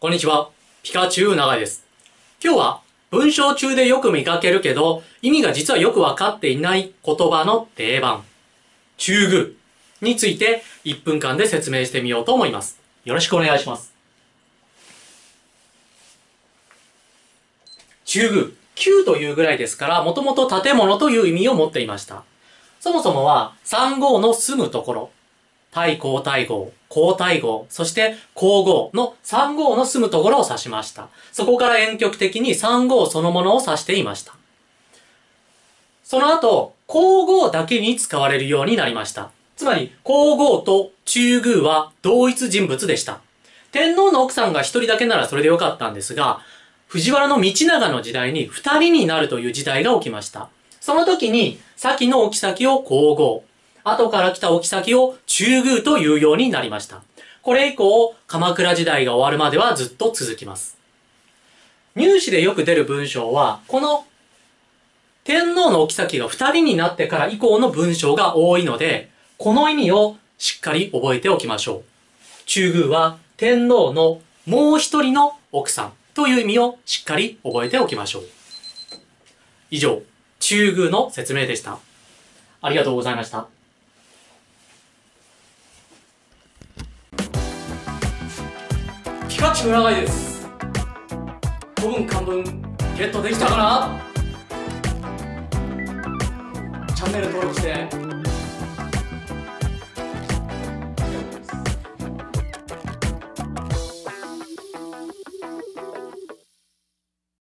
こんにちは。ピカチュウ長井です。今日は文章中でよく見かけるけど、意味が実はよくわかっていない言葉の定番、中具について1分間で説明してみようと思います。よろしくお願いします。中具、旧というぐらいですから、もともと建物という意味を持っていました。そもそもは、三号の住むところ、対皇太后、皇太后、そして皇后の三号の住むところを指しました。そこから遠曲的に三号そのものを指していました。その後、皇后だけに使われるようになりました。つまり、皇后と中宮は同一人物でした。天皇の奥さんが一人だけならそれでよかったんですが、藤原道長の時代に二人になるという時代が起きました。その時に、先の置き先を皇后、後から来た置先を中宮というようになりました。これ以降、鎌倉時代が終わるまではずっと続きます。入試でよく出る文章は、この天皇の置先が二人になってから以降の文章が多いので、この意味をしっかり覚えておきましょう。中宮は天皇のもう一人の奥さんという意味をしっかり覚えておきましょう。以上、中宮の説明でした。ありがとうございました。ピカチュウ長いです。古文漢文ゲットできたかな？チャンネル登録して